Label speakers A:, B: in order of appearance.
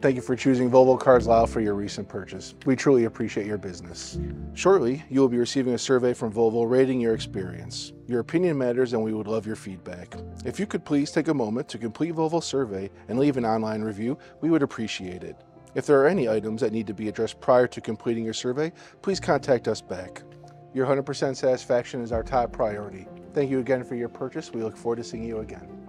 A: Thank you for choosing Volvo Cars Lisle for your recent purchase. We truly appreciate your business. Shortly, you will be receiving a survey from Volvo rating your experience. Your opinion matters and we would love your feedback. If you could please take a moment to complete Volvo's survey and leave an online review, we would appreciate it. If there are any items that need to be addressed prior to completing your survey, please contact us back. Your 100% satisfaction is our top priority. Thank you again for your purchase. We look forward to seeing you again.